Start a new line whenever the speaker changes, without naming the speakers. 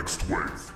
next wave.